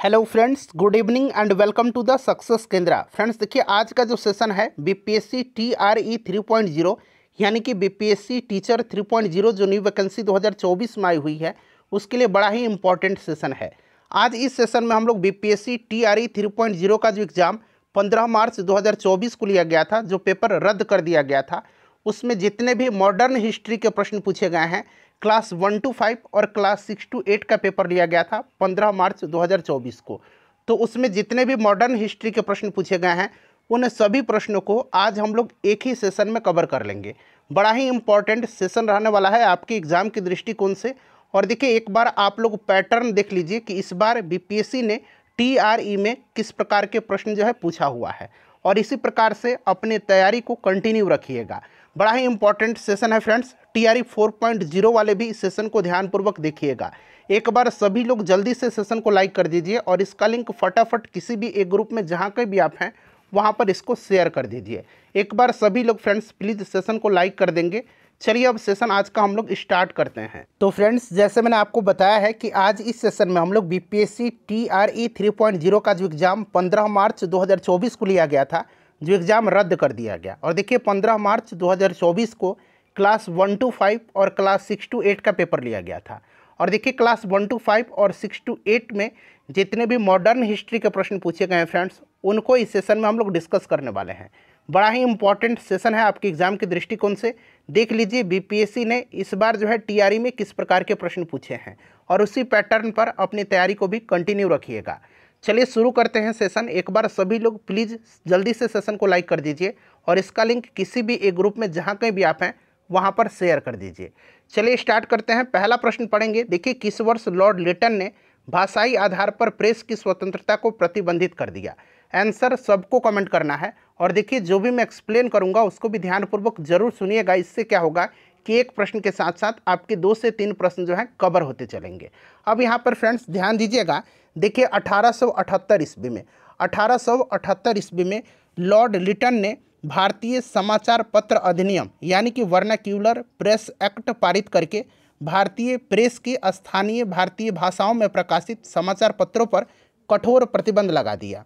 Hello friends good evening and welcome to the success Kendra friends देखिए, आज का जो सेशन है बीपीएससी टीआरई 3.0 यानी कि बीपीएससी टीचर 3.0 जो न्यू वैकेंसी 2024 में आई हुई है, उसके लिए बड़ा ही इंपॉर्टेंट सेशन है। आज इस सेशन में हम लोग बीपीएससी टीआरई 3.0 का जो एग्ज़ाम 15 मार्च 2024 को लिया गया था, जो पेपर रद्द कर दिया गया था, उसमें जितने भी मॉडर्न हिस्ट्री के प्रश्न पूछे गए हैं क्लास वन टू फाइव और क्लास सिक्स टू एट का पेपर लिया गया था पंद्रह मार्च 2024 को। तो उसमें जितने भी मॉडर्न हिस्ट्री के प्रश्न पूछे गए हैं, उन सभी प्रश्नों को आज हम लोग एक ही सेशन में कवर कर लेंगे। बड़ा ही इंपॉर्टेंट सेशन रहने वाला है आपके एग्ज़ाम के दृष्टिकोण से। और देखिए, एक बार आप लोग पैटर्न देख लीजिए कि इस बार बीपीएससी ने टीआरई में किस प्रकार के प्रश्न जो है पूछा हुआ है। और इसी प्रकार से अपने तैयारी को कंटिन्यू रखिएगा। बड़ा ही इंपॉर्टेंट सेशन है friends T R four point zero वाले भी इस सेशन को ध्यानपूर्वक देखिएगा. एक बार सभी लोग जल्दी से सेशन को लाइक कर दीजिए और इसका लिंक फटाफट किसी भी एक ग्रुप में जहाँ कहीं भी आप हैं, वहाँ पर इसको शेयर कर दीजिए. एक बार सभी लोग फ्रेंड्स प्लीज़ सेशन को लाइक कर देंगे. चलिए अब सेशन आज का हम लोग स्टार्ट करते हैं. तो फ्रेंड्स जैसे मैंने आपको बताया है कि आज इस सेशन में हम लोग B P S C T R E three point zero का जो एग्ज़ाम पंद्रह मार्च दो हज़ार चौबीस को लिया गया था जो एग्ज़ाम रद्द कर दिया गया। और देखिए, पंद्रह मार्च दो हज़ार चौबीस को क्लास वन टू फाइव और क्लास सिक्स टू एट का पेपर लिया गया था। और देखिए, क्लास वन टू फाइव और सिक्स टू एट में जितने भी मॉडर्न हिस्ट्री के प्रश्न पूछे गए हैं फ्रेंड्स, उनको इस सेशन में हम लोग डिस्कस करने वाले हैं। बड़ा ही इंपॉर्टेंट सेशन है आपके एग्ज़ाम के दृष्टिकोण से। देख लीजिए, बीपीएससी ने इस बार जो है टीआरई में किस प्रकार के प्रश्न पूछे हैं। और उसी पैटर्न पर अपनी तैयारी को भी कंटिन्यू रखिएगा। चलिए शुरू करते हैं सेशन एक बार सभी लोग प्लीज़ जल्दी से सेशन को लाइक कर दीजिए और इसका लिंक किसी भी एक ग्रुप में जहाँ कहीं भी आप हैं, वहाँ पर शेयर कर दीजिए। चलिए स्टार्ट करते हैं। पहला प्रश्न पढ़ेंगे। देखिए, किस वर्ष लॉर्ड लिटन ने भाषाई आधार पर प्रेस की स्वतंत्रता को प्रतिबंधित कर दिया? आंसर सबको कमेंट करना है। और देखिए, जो भी मैं एक्सप्लेन करूँगा, उसको भी ध्यानपूर्वक ज़रूर सुनिएगा। इससे क्या होगा? कि एक प्रश्न के साथ साथ आपके दो से तीन प्रश्न जो हैं कवर होते चलेंगे। अब यहाँ पर फ्रेंड्स ध्यान दीजिएगा, देखिए अठारह सौ अठहत्तर ईस्वी में, अठारह सौ अठहत्तर ईस्वी में लॉर्ड लिटन ने भारतीय समाचार पत्र अधिनियम, यानी कि वर्नाक्यूलर प्रेस एक्ट पारित करके भारतीय प्रेस के स्थानीय भारतीय भाषाओं में प्रकाशित समाचार पत्रों पर कठोर प्रतिबंध लगा दिया।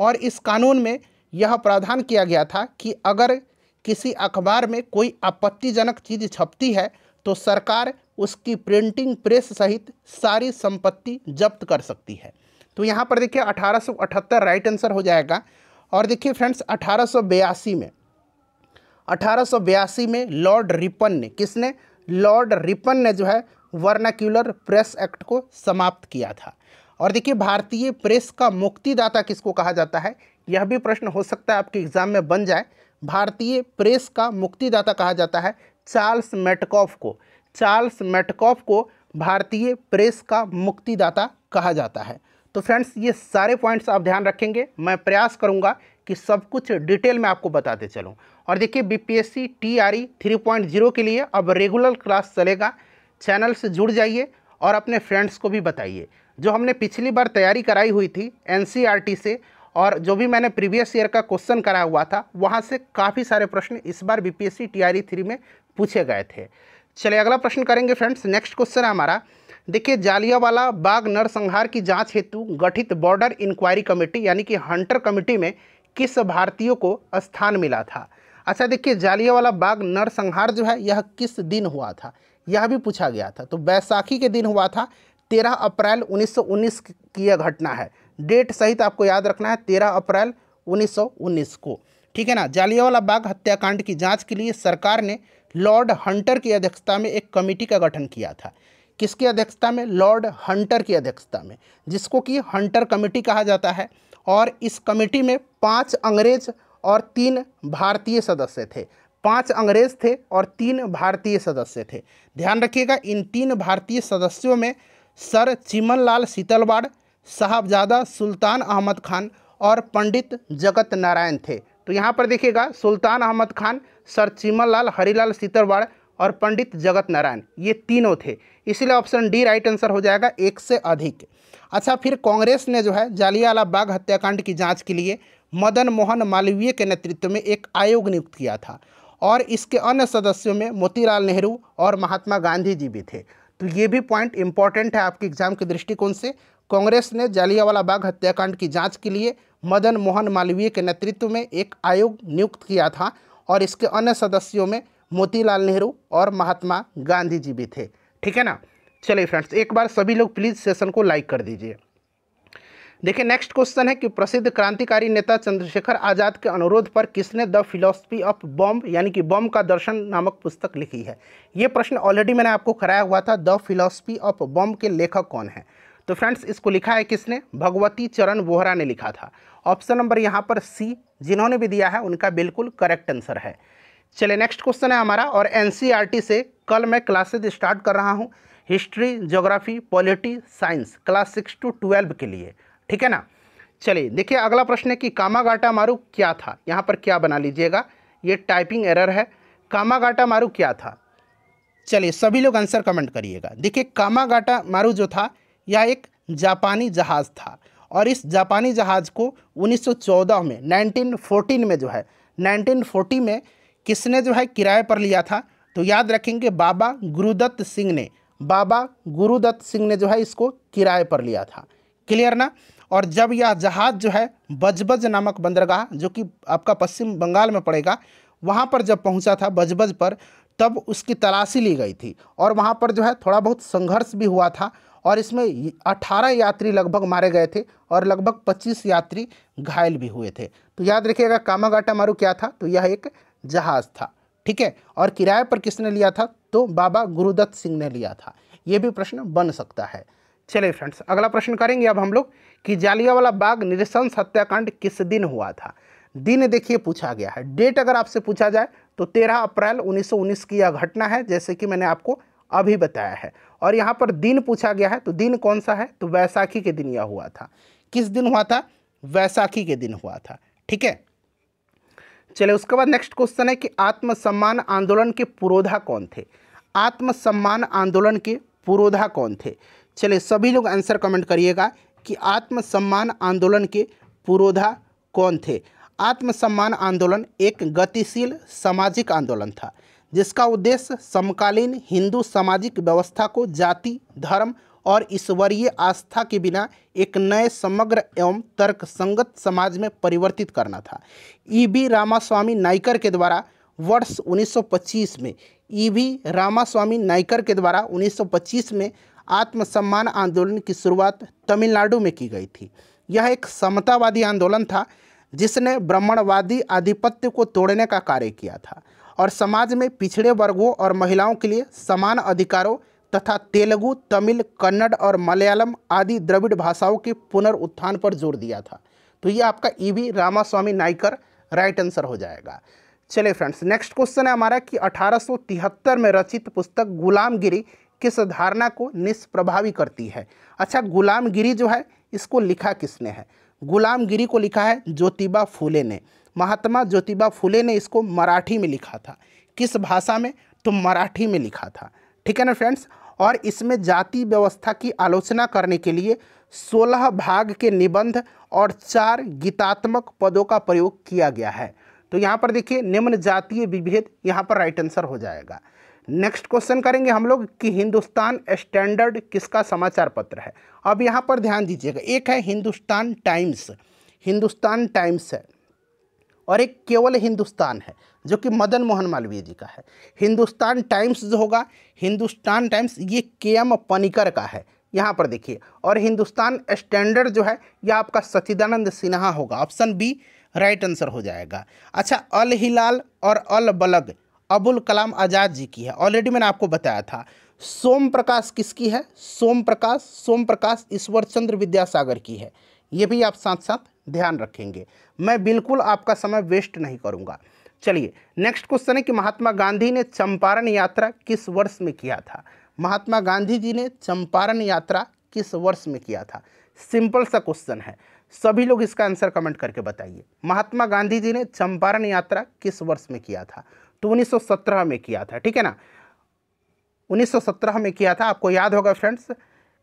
और इस कानून में यह प्रावधान किया गया था कि अगर किसी अखबार में कोई आपत्तिजनक चीज़ छपती है तो सरकार उसकी प्रिंटिंग प्रेस सहित सारी संपत्ति जब्त कर सकती है। तो यहाँ पर देखिए अठारह सौ अठहत्तर राइट आंसर हो जाएगा। और देखिए फ्रेंड्स अठारह सौ बयासी में, अठारह सौ बयासी में लॉर्ड रिपन ने, किसने? लॉर्ड रिपन ने जो है वर्नाक्यूलर प्रेस एक्ट को समाप्त किया था। और देखिए भारतीय प्रेस का मुक्तिदाता किसको कहा जाता है? यह भी प्रश्न हो सकता है आपके एग्ज़ाम में बन जाए। भारतीय प्रेस का मुक्तिदाता कहा जाता है चार्ल्स मेटकॉफ को। चार्ल्स मेटकॉफ को भारतीय प्रेस का मुक्तिदाता कहा जाता है। तो फ्रेंड्स, ये सारे पॉइंट्स आप ध्यान रखेंगे। मैं प्रयास करूँगा कि सब कुछ डिटेल में आपको बताते चलूँ। और देखिए B P S C T R E three point zero के लिए अब रेगुलर क्लास चलेगा। चैनल से जुड़ जाइए और अपने फ्रेंड्स को भी बताइए। जो हमने पिछली बार तैयारी कराई हुई थी एन से और जो भी मैंने प्रीवियस ईयर का क्वेश्चन कराया हुआ था, वहाँ से काफ़ी सारे प्रश्न इस बार B P S C T R E three में पूछे गए थे। चलिए अगला प्रश्न करेंगे फ्रेंड्स। नेक्स्ट क्वेश्चन है हमारा। देखिए, जालियावाला बाग नरसंहार की जाँच हेतु गठित बॉर्डर इंक्वायरी कमेटी, यानी कि हंटर कमेटी में किस भारतीयों को स्थान मिला था? अच्छा देखिए, जालियावाला बाग नरसंहार जो है, यह किस दिन हुआ था? यह भी पूछा गया था। तो बैसाखी के दिन हुआ था। तेरह अप्रैल 1919 की यह घटना है। डेट सहित आपको याद रखना है, तेरह अप्रैल 1919 को। ठीक है ना? जालियावाला बाग हत्याकांड की जाँच के लिए सरकार ने लॉर्ड हंटर की अध्यक्षता में एक कमेटी का गठन किया था। किसकी अध्यक्षता में? लॉर्ड हंटर की अध्यक्षता में, जिसको कि हंटर कमेटी कहा जाता है और इस कमेटी में पाँच अंग्रेज़ और तीन भारतीय सदस्य थे। पाँच अंग्रेज़ थे और तीन भारतीय सदस्य थे। ध्यान रखिएगा, इन तीन भारतीय सदस्यों में सर चिमन लाल शीतलवाड़ साहबजादा सुल्तान अहमद खान और पंडित जगत नारायण थे। तो यहाँ पर देखिएगा, सुल्तान अहमद खान, सर चिमन लाल हरीलाल सीतरवाड़ और पंडित जगत नारायण, ये तीनों थे। इसीलिए ऑप्शन डी राइट आंसर हो जाएगा, एक से अधिक। अच्छा फिर कांग्रेस ने जो है जालियाला बाग हत्याकांड की जाँच के लिए मदन मोहन मालवीय के नेतृत्व में एक आयोग नियुक्त किया था और इसके अन्य सदस्यों में मोतीलाल नेहरू और महात्मा गांधी जी भी थे। तो ये भी पॉइंट इंपॉर्टेंट है आपके एग्ज़ाम के दृष्टिकोण से। कांग्रेस ने जालियावाला बाग हत्याकांड की जाँच के लिए मदन मोहन मालवीय के नेतृत्व में एक आयोग नियुक्त किया था और इसके अन्य सदस्यों में मोतीलाल नेहरू और महात्मा गांधी जी भी थे। ठीक है ना? चलिए फ्रेंड्स, एक बार सभी लोग प्लीज़ सेशन को लाइक कर दीजिए। देखिए, नेक्स्ट क्वेश्चन है कि प्रसिद्ध क्रांतिकारी नेता चंद्रशेखर आज़ाद के अनुरोध पर किसने द फिलोसफी ऑफ़ बॉम्ब, यानी कि बॉम्ब का दर्शन नामक पुस्तक लिखी है? ये प्रश्न ऑलरेडी मैंने आपको कराया हुआ था, द फिलोसफी ऑफ़ बॉम्ब के लेखक कौन है? तो फ्रेंड्स, इसको लिखा है किसने? भगवती चरण वोहरा ने लिखा था। ऑप्शन नंबर यहाँ पर सी, जिन्होंने भी दिया है, उनका बिल्कुल करेक्ट आंसर है। चलिए, नेक्स्ट क्वेश्चन है हमारा, और एन से कल मैं क्लासेज स्टार्ट कर रहा हूँ, history geography polity, science, class six to twelve के लिए। ठीक है ना? चलिए, देखिए, अगला प्रश्न है कि कामागाटा मारू क्या था? यहाँ पर क्या बना लीजिएगा? ये टाइपिंग एरर है। कामागाटा मारू क्या था? चलिए, सभी लोग आंसर कमेंट करिएगा। देखिए, कामागाटा मारू जो था यह एक जापानी जहाज़ था। और इस जापानी जहाज़ को 1914 में 1914 में जो है 1940 में किसने जो है किराए पर लिया था? तो याद रखेंगे, बाबा गुरुदत्त सिंह ने, बाबा गुरुदत्त सिंह ने जो है इसको किराए पर लिया था। क्लियर ना? और जब यह जहाज़ जो है, बजबज नामक बंदरगाह, जो कि आपका पश्चिम बंगाल में पड़ेगा, वहाँ पर जब पहुँचा था बजबज पर, तब उसकी तलाशी ली गई थी। और वहाँ पर जो है थोड़ा बहुत संघर्ष भी हुआ था और इसमें 18 यात्री लगभग मारे गए थे और लगभग 25 यात्री घायल भी हुए थे। तो याद रखिएगा, कामागाटा मारू क्या था? तो यह एक जहाज़ था, ठीक है? और किराए पर किसने लिया था? तो बाबा गुरुदत्त सिंह ने लिया था। ये भी प्रश्न बन सकता है। चलिए फ्रेंड्स, अगला प्रश्न करेंगे अब हम लोग कि जालियावाला बाग निरसंस हत्याकांड किस दिन हुआ था? दिन देखिए पूछा गया है। डेट अगर आपसे पूछा जाए तो तेरह अप्रैल 1919 की यह घटना है, जैसे कि मैंने आपको अभी बताया है। और यहाँ पर दिन पूछा गया है तो दिन कौन सा है? तो वैसाखी के दिन यह हुआ था। किस दिन हुआ था? वैसाखी के दिन हुआ था। ठीक है? चलिए, उसके बाद नेक्स्ट क्वेश्चन है कि आत्मसम्मान आंदोलन के पुरोधा कौन थे? आत्मसम्मान आंदोलन के पुरोधा कौन थे? चलिए, सभी लोग आंसर कमेंट करिएगा कि आत्मसम्मान आंदोलन के पुरोधा कौन थे? आत्मसम्मान आंदोलन एक गतिशील सामाजिक आंदोलन था। जिसका उद्देश्य समकालीन हिंदू सामाजिक व्यवस्था को जाति, धर्म और ईश्वरीय आस्था के बिना एक नए समग्र एवं तर्क संगत समाज में परिवर्तित करना था। ई बी रामास्वामी नाइकर के द्वारा वर्ष 1925 में, ई वी रामास्वामी नाइकर के द्वारा 1925 में आत्मसम्मान आंदोलन की शुरुआत तमिलनाडु में की गई थी। यह एक समतावादी आंदोलन था, जिसने ब्राह्मणवादी आधिपत्य को तोड़ने का कार्य किया था। और समाज में पिछड़े वर्गों और महिलाओं के लिए समान अधिकारों तथा तेलुगु, तमिल, कन्नड़ और मलयालम आदि द्रविड़ भाषाओं के पुनरुत्थान पर ज़ोर दिया था। तो ये आपका E V Ramaswamy Naicker right answer हो जाएगा। चलिए फ्रेंड्स नेक्स्ट क्वेश्चन है हमारा कि अठारह सौ तिहत्तर में रचित पुस्तक गुलामगिरी किस धारणा को निष्प्रभावी करती है? अच्छा गुलामगिरी जो है, इसको लिखा किसने है? गुलामगिरी को लिखा है ज्योतिबा फूले ने। महात्मा ज्योतिबा फुले ने इसको मराठी में लिखा था। किस भाषा में? तो मराठी में लिखा था। ठीक है ना फ्रेंड्स? और इसमें जाति व्यवस्था की आलोचना करने के लिए सोलह भाग के निबंध और चार गीतात्मक पदों का प्रयोग किया गया है। तो यहाँ पर देखिए, निम्न जातीय विभेद यहाँ पर राइट आंसर हो जाएगा। नेक्स्ट क्वेश्चन करेंगे हम लोग कि हिंदुस्तान स्टैंडर्ड किसका समाचार पत्र है? अब यहाँ पर ध्यान दीजिएगा। एक है हिंदुस्तान टाइम्स। हिंदुस्तान टाइम्स है। और एक केवल हिंदुस्तान है, जो कि मदन मोहन मालवीय जी का है। हिंदुस्तान टाइम्स जो होगा, हिंदुस्तान टाइम्स ये के एम पनिकर का है, यहाँ पर देखिए। और हिंदुस्तान स्टैंडर्ड जो है यह आपका सचिदानंद सिन्हा होगा, ऑप्शन बी, राइट आंसर हो जाएगा। अच्छा अल हिलाल और अल बलग, अबुल कलाम आज़ाद जी की है। ऑलरेडी मैंने आपको बताया था, सोम प्रकाश किसकी है? सोम प्रकाश सोम प्रकाश ईश्वर चंद्र विद्यासागर की है। ये भी आप साथ साथ ध्यान रखेंगे। मैं बिल्कुल आपका समय वेस्ट नहीं करूँगा। चलिए नेक्स्ट क्वेश्चन है कि महात्मा गांधी ने चंपारण यात्रा किस वर्ष में किया था? महात्मा गांधी जी ने चंपारण यात्रा किस वर्ष में किया था? सिंपल सा क्वेश्चन है। सभी लोग इसका आंसर कमेंट करके बताइए। महात्मा गांधी जी ने चंपारण यात्रा किस वर्ष में किया था? तो 1917 में किया था, ठीक है ना? 1917 में किया था, आपको याद होगा फ्रेंड्स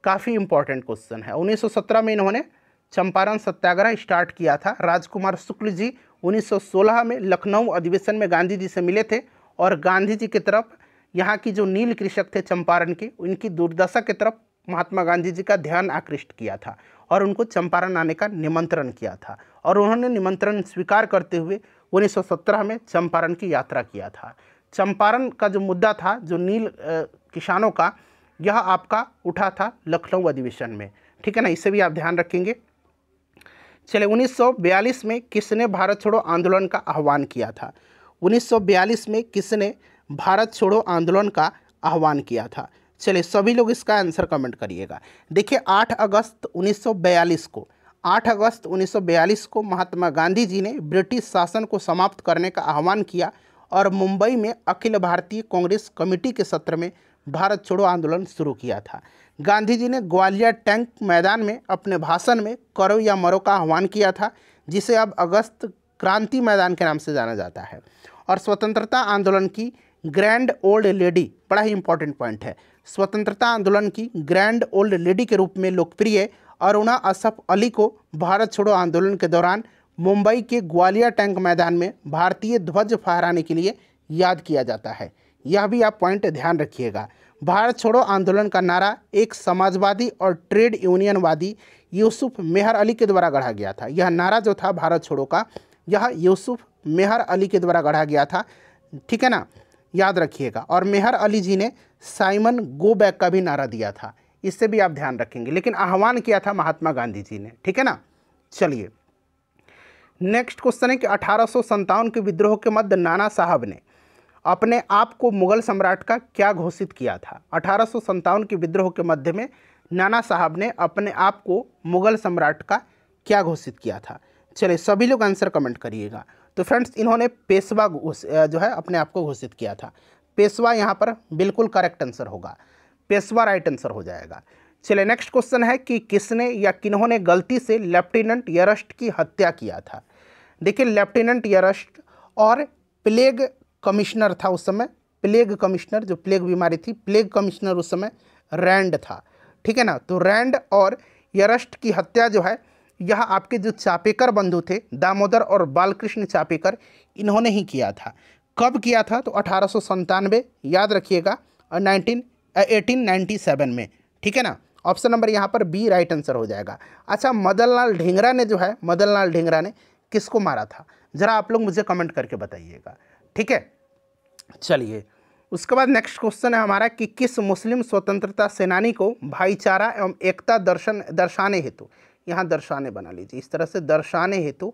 काफ़ी इंपॉर्टेंट क्वेश्चन है। 1917 में इन्होंने चंपारण सत्याग्रह स्टार्ट किया था। राजकुमार शुक्ल जी 1916 में लखनऊ अधिवेशन में गांधी जी से मिले थे और गांधी जी की तरफ़, यहाँ की जो नील कृषक थे चंपारण के, उनकी दुर्दशा की तरफ़ महात्मा गांधी जी का ध्यान आकृष्ट किया था और उनको चंपारण आने का निमंत्रण किया था और उन्होंने निमंत्रण स्वीकार करते हुए 1917 में चंपारण की यात्रा किया था। चंपारण का जो मुद्दा था, जो नील किसानों का, यह आपका उठा था लखनऊ अधिवेशन में। ठीक है ना? इसे भी आप ध्यान रखेंगे। चले 1942 में किसने भारत छोड़ो आंदोलन का आह्वान किया था? 1942 में किसने भारत छोड़ो आंदोलन का आह्वान किया था? चलिए, सभी लोग इसका आंसर कमेंट करिएगा। देखिए 8 अगस्त 1942 को 8 अगस्त 1942 को महात्मा गांधी जी ने ब्रिटिश शासन को समाप्त करने का आह्वान किया और मुंबई में अखिल भारतीय कांग्रेस कमेटी के सत्र में भारत छोड़ो आंदोलन शुरू किया था। गांधी जी ने ग्वालियर टैंक मैदान में अपने भाषण में करो या मरो का आह्वान किया था, जिसे अब अगस्त क्रांति मैदान के नाम से जाना जाता है। और स्वतंत्रता आंदोलन की ग्रैंड ओल्ड लेडी बड़ा ही इंपॉर्टेंट पॉइंट है। स्वतंत्रता आंदोलन की ग्रैंड ओल्ड लेडी के रूप में लोकप्रिय अरुणा असफ अली को भारत छोड़ो आंदोलन के दौरान मुंबई के ग्वालियर टैंक मैदान में भारतीय ध्वज फहराने के लिए याद किया जाता है। यह भी आप पॉइंट ध्यान रखिएगा। भारत छोड़ो आंदोलन का नारा एक समाजवादी और ट्रेड यूनियनवादी यूसुफ मेहर अली के द्वारा गढ़ा गया था। यह नारा जो था भारत छोड़ो का, यह यूसुफ मेहर अली के द्वारा गढ़ा गया था। ठीक है ना? याद रखिएगा। और मेहर अली जी ने साइमन गो बैक का भी नारा दिया था। इससे भी आप ध्यान रखेंगे। लेकिन आह्वान किया था महात्मा गांधी जी ने। ठीक है ना? चलिए। नेक्स्ट क्वेश्चन है कि अठारह सौ सत्तावन के विद्रोह के मध्य नाना साहब ने अपने आप को मुगल सम्राट का क्या घोषित किया था? अठारह के विद्रोह के मध्य में नाना साहब ने अपने आप को मुगल सम्राट का क्या घोषित किया था? चलिए सभी लोग आंसर कमेंट करिएगा। तो फ्रेंड्स, इन्होंने पेशवा जो है, अपने आप को घोषित किया था। पेशवा यहाँ पर बिल्कुल करेक्ट आंसर होगा। पेशवा राइट आंसर हो जाएगा। चलिए नेक्स्ट क्वेश्चन है कि किसने या किन्होंने गलती से लेफ्टिनेंट यरस्ट की हत्या किया था? देखिए लेफ्टिनेंट यरस्ट और प्लेग कमिश्नर था उस समय, प्लेग कमिश्नर, जो प्लेग बीमारी थी, प्लेग कमिश्नर उस समय रैंड था। ठीक है ना? तो रैंड और यरस्ट की हत्या जो है, यह आपके जो चापेकर बंधु थे, दामोदर और बालकृष्ण चापेकर, इन्होंने ही किया था। कब किया था? तो अठारह याद रखिएगा नाइनटीन एटीन में। ठीक है ना? ऑप्शन नंबर यहाँ पर बी राइट आंसर हो जाएगा। अच्छा मदन लाल ढींगरा ने जो है मदन लाल ढींगरा ने किसको मारा था? ज़रा आप लोग मुझे कमेंट करके बताइएगा। ठीक है? चलिए। उसके बाद नेक्स्ट क्वेश्चन है हमारा कि किस मुस्लिम स्वतंत्रता सेनानी को भाईचारा एवं एकता दर्शन, दर्शाने हेतु? यहाँ दर्शाने बना लीजिए। इस तरह से दर्शाने हेतु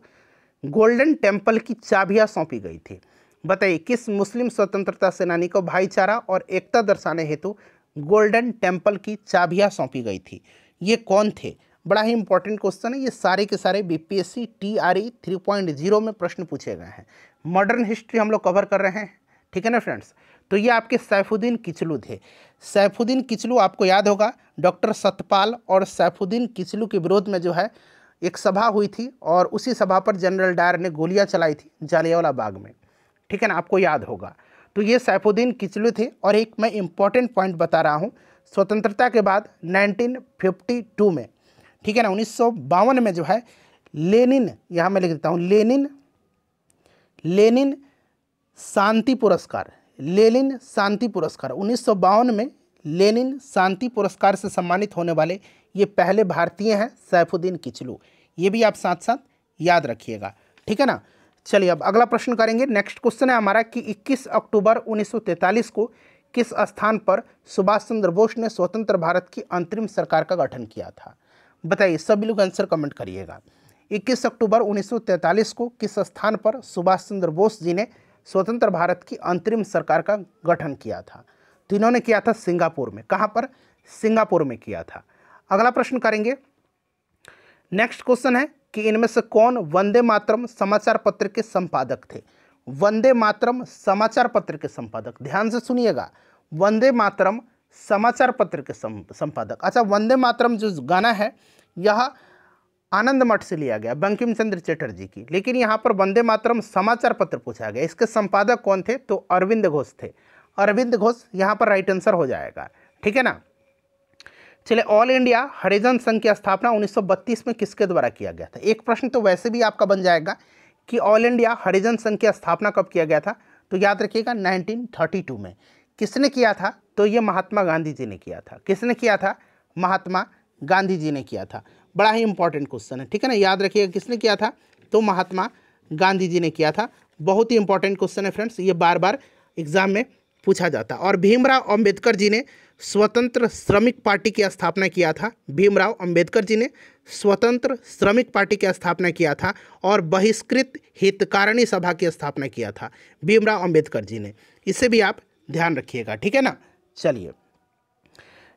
गोल्डन टेंपल की चाबियाँ सौंपी गई थी। बताइए, किस मुस्लिम स्वतंत्रता सेनानी को भाईचारा और एकता दर्शाने हेतु गोल्डन टेंपल की चाबियाँ सौंपी गई थी? ये कौन थे? बड़ा ही इंपॉर्टेंट क्वेश्चन है। ये सारे के सारे बीपीएससी टीआरई 3.0 में प्रश्न पूछे गए हैं। मॉडर्न हिस्ट्री हम लोग कवर कर रहे हैं। ठीक है ना फ्रेंड्स? तो ये आपके सैफुद्दीन किचलू थे। सैफुद्दीन किचलू, आपको याद होगा, डॉक्टर सतपाल और सैफुद्दीन किचलू के विरोध में जो है, एक सभा हुई थी और उसी सभा पर जनरल डायर ने गोलियाँ चलाई थी जालियावाला बाग में। ठीक है ना, आपको याद होगा। तो ये सैफुद्दीन किचलू थे और एक मैं इंपॉर्टेंट पॉइंट बता रहा हूँ, स्वतंत्रता के बाद 1952 में। ठीक है ना, उन्नीस सौ बावन में जो है, लेनिन, यहाँ मैं लिख देता हूँ, लेनिन लेनिन शांति पुरस्कार, लेनिन शांति पुरस्कार। उन्नीस सौ बावन में लेनिन शांति पुरस्कार से सम्मानित होने वाले ये पहले भारतीय हैं, सैफुद्दीन किचलू। ये भी आप साथ साथ याद रखिएगा। ठीक है ना? चलिए अब अगला प्रश्न करेंगे। नेक्स्ट क्वेश्चन है हमारा कि 21 अक्टूबर 1943 को किस स्थान पर सुभाष चंद्र बोस ने स्वतंत्र भारत की अंतरिम सरकार का गठन किया था? बताइए, सभी लोग आंसर कमेंट करिएगा। 21 अक्टूबर 1943 को किस स्थान पर सुभाष चंद्र बोस जी ने स्वतंत्र भारत की अंतरिम सरकार का गठन किया था। तो इन्होंने किया था सिंगापुर में। कहाँ पर? सिंगापुर में किया था। अगला प्रश्न करेंगे। नेक्स्ट क्वेश्चन है कि इनमें से कौन वंदे मातरम समाचार पत्र के संपादक थे? वंदे मातरम समाचार पत्र के संपादक। ध्यान से सुनिएगा। वंदे मातरम समाचार पत्र के संपादक। अच्छा वंदे मातरम जो गाना है, यह आनंद मठ से लिया गया बंकिम चंद्र चटर्जी की। लेकिन यहाँ पर वंदे मातरम समाचार पत्र पूछा गया। इसके संपादक कौन थे? तो अरविंद घोष थे। अरविंद घोष यहाँ पर राइट आंसर हो जाएगा। ठीक है ना? चलिए ऑल इंडिया हरिजन संघ की स्थापना 1932 में किसके द्वारा किया गया था? एक प्रश्न तो वैसे भी आपका बन जाएगा कि ऑल इंडिया हरिजन संघ की स्थापना कब किया गया था? तो याद रखिएगा 1932 में। किसने किया था? तो ये महात्मा गांधी जी ने किया था। किसने किया था? महात्मा गांधी जी ने किया था। बड़ा ही इंपॉर्टेंट क्वेश्चन है। ठीक है ना? याद रखिएगा किसने किया था? तो महात्मा गांधी जी ने किया था। बहुत ही इंपॉर्टेंट क्वेश्चन है फ्रेंड्स ये बार बार एग्ज़ाम में पूछा जाता। और भीमराव अंबेडकर जी ने स्वतंत्र श्रमिक पार्टी की स्थापना किया था। भीमराव अंबेडकर जी ने स्वतंत्र श्रमिक पार्टी की स्थापना किया था और बहिष्कृत हितकारिणी सभा की स्थापना किया था भीमराव अंबेडकर जी ने। इसे भी आप ध्यान रखिएगा। ठीक है ना? चलिए।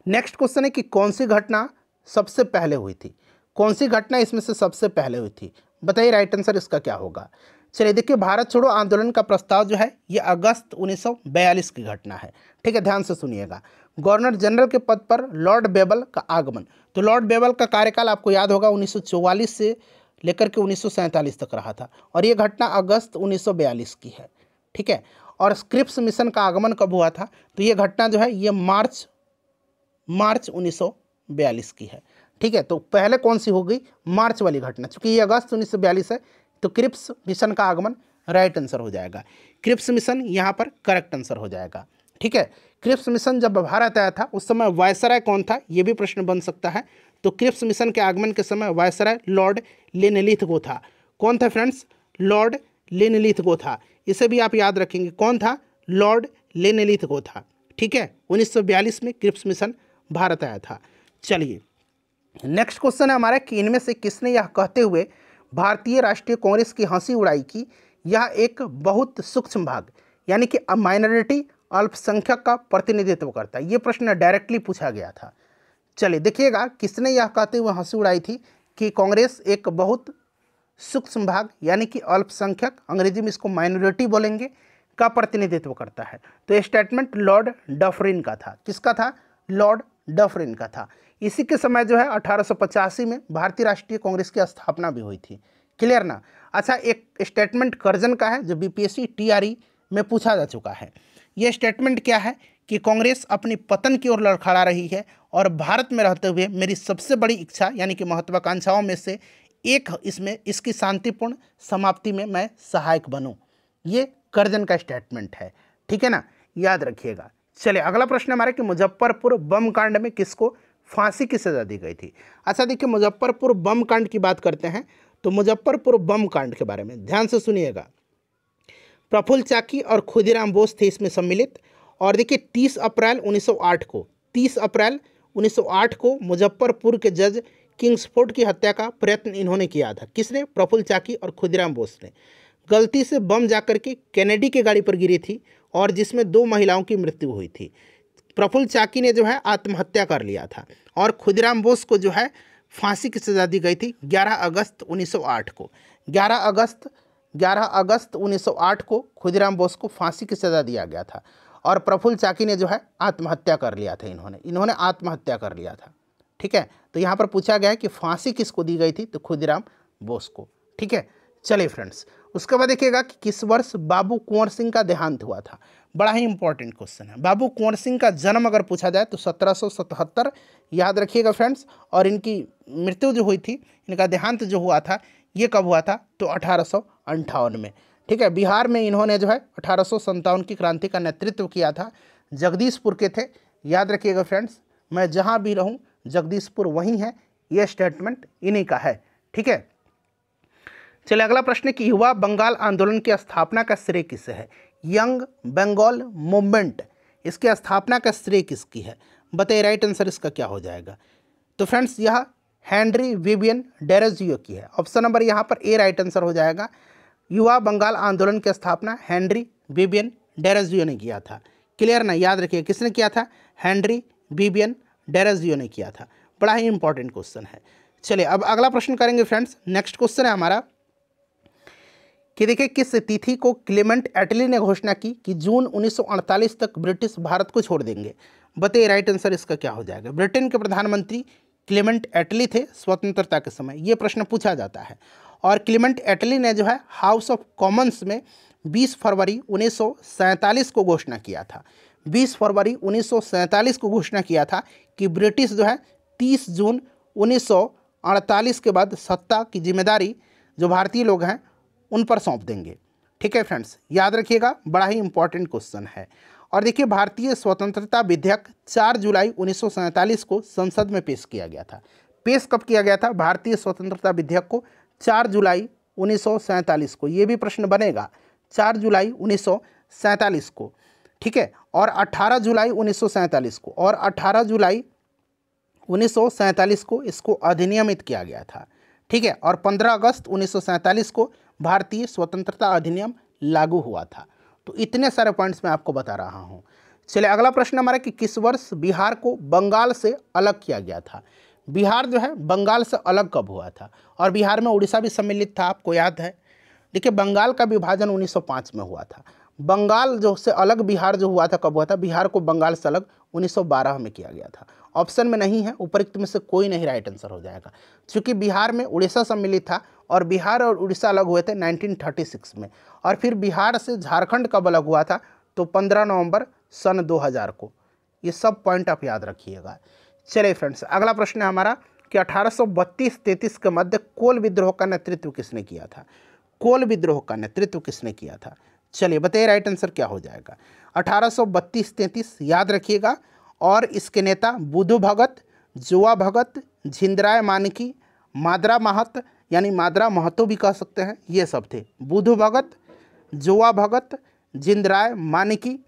नेक्स्ट क्वेश्चन है कि कौन सी घटना सबसे पहले हुई थी? कौन सी घटना इसमें से सबसे पहले हुई थी? बताइए राइट आंसर इसका क्या होगा? चलिए देखिए, भारत छोड़ो, आंदोलन का प्रस्ताव जो है, ये अगस्त 1942 की घटना है। ठीक है, ध्यान से सुनिएगा। गवर्नर जनरल के पद पर लॉर्ड बेबल का आगमन। तो लॉर्ड बेबल का कार्यकाल आपको याद होगा 1944 से लेकर के उन्नीस सौ सैंतालीस तक रहा था। और ये घटना अगस्त 1942 की है। ठीक है, और स्क्रिप्स मिशन का आगमन कब हुआ था? तो ये घटना जो है, ये मार्च मार्च 1942 की है। ठीक है? तो पहले कौन सी हो गई? मार्च वाली घटना। चूँकि ये अगस्त 1942 है तो क्रिप्स मिशन का आगमन राइट आंसर हो जाएगा। क्रिप्स मिशन यहाँ पर करेक्ट आंसर हो जाएगा। ठीक है? क्रिप्स मिशन जब भारत आया था, उस समय वायसराय कौन था? ये भी प्रश्न बन सकता है। तो क्रिप्स मिशन के आगमन के समय वायसराय लॉर्ड लेनलिथ गो था। कौन था फ्रेंड्स? लॉर्ड लेनलिथ गो था। इसे भी आप याद रखेंगे। कौन था? लॉर्ड लेनलिथ गो था। ठीक है? 1942 में क्रिप्स मिशन भारत आया था। चलिए नेक्स्ट क्वेश्चन है हमारा कि इनमें से किसने यह कहते हुए भारतीय राष्ट्रीय कांग्रेस की हँसी उड़ाई की यह एक बहुत सूक्ष्म भाग, यानी कि माइनॉरिटी अल्पसंख्यक का प्रतिनिधित्व करता है। ये प्रश्न डायरेक्टली पूछा गया था। चलिए देखिएगा, किसने यह कहते हुए हँसी उड़ाई थी कि कांग्रेस एक बहुत सूक्ष्म भाग, यानी कि अल्पसंख्यक, अंग्रेज़ी में इसको माइनॉरिटी बोलेंगे, का प्रतिनिधित्व करता है। तो ये स्टेटमेंट लॉर्ड डफरिन का था। किसका था? लॉर्ड डफरिन का था। इसी के समय जो है अठारह सौ पचासी में भारतीय राष्ट्रीय कांग्रेस की स्थापना भी हुई थी। क्लियर ना? अच्छा एक स्टेटमेंट कर्जन का है, जो बीपीएससी टीआरई में पूछा जा चुका है। ये स्टेटमेंट क्या है कि कांग्रेस अपनी पतन की ओर लड़खड़ा रही है और भारत में रहते हुए मेरी सबसे बड़ी इच्छा, यानी कि महत्वाकांक्षाओं में से एक, इसमें इसकी शांतिपूर्ण समाप्ति में मैं सहायक बनूं। ये कर्जन का स्टेटमेंट है। ठीक है ना? याद रखिएगा। चलिए, अगला प्रश्न हमारा कि मुजफ्फरपुर बम कांड में किसको फांसी की सज़ा दी गई थी। अच्छा देखिए, मुजफ्फरपुर बम कांड की बात करते हैं तो मुजफ्फरपुर बम कांड के बारे में ध्यान से सुनिएगा। प्रफुल्ल चाकी और खुदीराम बोस थे इसमें सम्मिलित, और देखिए 30 अप्रैल 1908 को 30 अप्रैल 1908 को मुजफ्फरपुर के जज किंग्सफोर्ड की हत्या का प्रयत्न इन्होंने किया था। किसने? प्रफुल्ल चाकी और खुदीराम बोस ने। गलती से बम जाकर के कैनेडी की गाड़ी पर गिरी थी, और जिसमें दो महिलाओं की मृत्यु हुई थी। प्रफुल्ल चाकी ने जो है आत्महत्या कर लिया था और खुदीराम बोस को जो है फांसी की सज़ा दी गई थी 11 अगस्त 1908 को। 11 अगस्त 11 अगस्त 1908 को खुदीराम बोस को फांसी की सज़ा दिया गया था और प्रफुल्ल चाकी ने जो है आत्महत्या कर लिया था इन्होंने। इन्होंने आत्महत्या कर लिया था। ठीक है? तो यहाँ पर पूछा गया है कि फांसी किसको दी गई थी? तो खुदीराम बोस को। ठीक है? चलिए फ्रेंड्स, उसके बाद देखिएगा कि किस वर्ष बाबू कुंवर सिंह का देहांत हुआ था। बड़ा ही इंपॉर्टेंट क्वेश्चन है। बाबू कुंवर सिंह का जन्म अगर पूछा जाए तो सत्रह सौ सतहत्तर, याद रखिएगा फ्रेंड्स और इनकी मृत्यु जो हुई थी, इनका देहांत जो हुआ था, ये कब हुआ था? तो अठारह में। ठीक है, बिहार में इन्होंने जो है अठारह की क्रांति का नेतृत्व किया था। जगदीशपुर के थे। याद रखिएगा फ्रेंड्स मैं जहाँ भी रहूँ, जगदीशपुर वहीं है। ये स्टेटमेंट इन्हीं का है। ठीक है? चलिए, अगला प्रश्न कि युवा बंगाल आंदोलन की स्थापना का श्रेय किसे है? यंग बंगाल मूवमेंट, इसकी स्थापना का श्रेय किसकी है? बताइए राइट आंसर इसका क्या हो जाएगा? तो फ्रेंड्स यह हैंनरी विवियन डेरेजियो की है। ऑप्शन नंबर यहाँ पर ए राइट आंसर हो जाएगा। युवा बंगाल आंदोलन की स्थापना हैंनरी विवियन डेरेजियो ने किया था। क्लियर ना? याद रखिए, किसने किया था? हैंनरी विवियन डेरेजियो ने किया था। बड़ा ही इंपॉर्टेंट क्वेश्चन है। चलिए, अब अगला प्रश्न करेंगे फ्रेंड्स नेक्स्ट क्वेश्चन है हमारा। कि देखिए, किस तिथि को क्लेमेंट एटली ने घोषणा की कि जून 1948 तक ब्रिटिश भारत को छोड़ देंगे। बताइए राइट आंसर इसका क्या हो जाएगा? ब्रिटेन के प्रधानमंत्री क्लेमेंट एटली थे स्वतंत्रता के समय। ये प्रश्न पूछा जाता है। और क्लेमेंट एटली ने जो है, हाउस ऑफ़ कॉमन्स में 20 फरवरी उन्नीस सौ सैंतालीस को घोषणा किया था। 20 फरवरी उन्नीस सौ सैंतालीस को घोषणा किया था कि ब्रिटिश जो है 30 जून 1948 के बाद सत्ता की ज़िम्मेदारी जो भारतीय लोग हैं उन पर सौंप देंगे। ठीक है फ्रेंड्स, याद रखिएगा, बड़ा ही इंपॉर्टेंट क्वेश्चन है। और देखिए, भारतीय स्वतंत्रता विधेयक 4 जुलाई उन्नीस सौ सैंतालीस को संसद में पेश किया गया था। पेश कब किया गया था? भारतीय स्वतंत्रता विधेयक को 4 जुलाई उन्नीस सौ सैंतालीस को। ये भी प्रश्न बनेगा 4 जुलाई उन्नीस सौ सैंतालीस को। ठीक है, और 18 जुलाई उन्नीस सौ सैंतालीस को। और 18 जुलाई उन्नीस सौ सैंतालीस को इसको अधिनियमित किया गया था। ठीक है, और 15 अगस्त उन्नीस को भारतीय स्वतंत्रता अधिनियम लागू हुआ था। तो इतने सारे पॉइंट्स मैं आपको बता रहा हूँ। चलिए, अगला प्रश्न हमारा कि किस वर्ष बिहार को बंगाल से अलग किया गया था? बिहार जो है, बंगाल से अलग कब हुआ था? और बिहार में उड़ीसा भी सम्मिलित था, आपको याद है? देखिए, बंगाल का विभाजन 1905 में हुआ था। बंगाल जो से अलग बिहार जो हुआ था, कब हुआ था? बिहार को बंगाल से अलग 1912 में किया गया था। ऑप्शन में नहीं है, उपरिक्त में से कोई नहीं राइट आंसर हो जाएगा। क्योंकि बिहार में उड़ीसा सम्मिलित था और बिहार और उड़ीसा अलग हुए थे 1936 में। और फिर बिहार से झारखंड कब अलग हुआ था? तो 15 नवंबर सन 2000 को। ये सब पॉइंट आप याद रखिएगा। चलिए फ्रेंड्स अगला प्रश्न है हमारा कि अठारह सौ के मध्य कोल विद्रोह का नेतृत्व किसने किया था? कोल विद्रोह का नेतृत्व किसने किया था? चलिए बताइए राइट आंसर क्या हो जाएगा? अठारह सौ याद रखिएगा। और इसके नेता बुधु भगत, जुआ भगत, झिंदराय मानकी, मादरा महत यानी मादरा महतो भी कह सकते हैं, ये सब थे। बुध भगत, जुआ भगत जिंदराय मानिकी,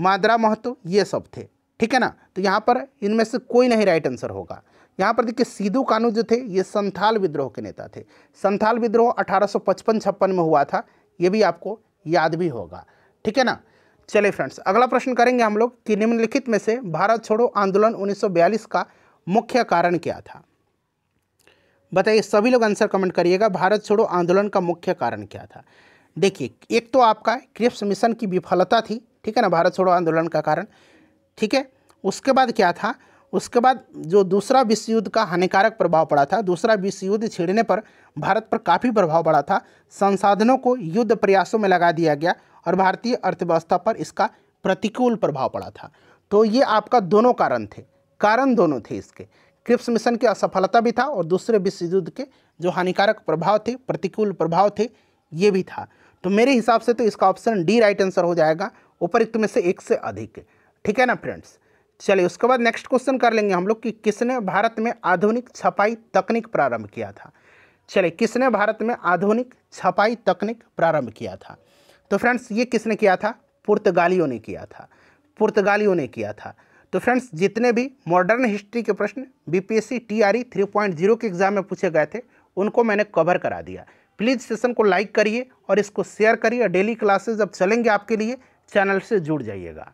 मादरा महतो, ये सब थे। ठीक है ना? तो यहाँ पर इनमें से कोई नहीं राइट आंसर होगा। यहाँ पर देखिए सीधू कानू जो थे, ये संथाल विद्रोह के नेता थे। संथाल विद्रोह अठारह सौ में हुआ था, ये भी आपको याद भी होगा। ठीक है ना? चलिए फ्रेंड्स अगला प्रश्न करेंगे हम लोग कि निम्नलिखित में से भारत छोड़ो आंदोलन 1942 का मुख्य कारण क्या था? बताइए, सभी लोग आंसर कमेंट करिएगा। भारत छोड़ो, आंदोलन का मुख्य कारण क्या था? देखिए, एक तो आपका क्रिप्स मिशन की विफलता थी, ठीक है ना? भारत छोड़ो, आंदोलन का कारण, ठीक है? उसके बाद क्या था? उसके बाद जो दूसरा विश्व युद्ध का हानिकारक प्रभाव पड़ा था, दूसरा विश्व युद्ध छिड़ने पर भारत पर काफ़ी प्रभाव पड़ा था। संसाधनों को युद्ध प्रयासों में लगा दिया गया और भारतीय अर्थव्यवस्था पर इसका प्रतिकूल प्रभाव पड़ा था। तो ये आपका दोनों कारण थे, कारण दोनों थे इसके। क्रिप्स मिशन की असफलता भी था और दूसरे विश्व युद्ध के जो हानिकारक प्रभाव थे, प्रतिकूल प्रभाव थे, ये भी था। तो मेरे हिसाब से तो इसका ऑप्शन डी राइट आंसर हो जाएगा, उपरिक्त में से एक से अधिक। ठीक है ना फ्रेंड्स चलिए, उसके बाद नेक्स्ट क्वेश्चन कर लेंगे हम लोग कि किसने भारत में आधुनिक छपाई तकनीक प्रारंभ किया था? चलिए, किसने भारत में आधुनिक छपाई तकनीक प्रारंभ किया था? तो फ्रेंड्स ये किसने किया था? पुर्तगालियों ने किया था। पुर्तगालियों ने किया था। तो फ्रेंड्स, जितने भी मॉडर्न हिस्ट्री के प्रश्न बीपीएससी टीआरई 3.0 के एग्ज़ाम में पूछे गए थे, उनको मैंने कवर करा दिया। प्लीज़ सेशन को लाइक करिए और इसको शेयर करिए डेली क्लासेज अब चलेंगे आपके लिए। चैनल से जुड़ जाइएगा।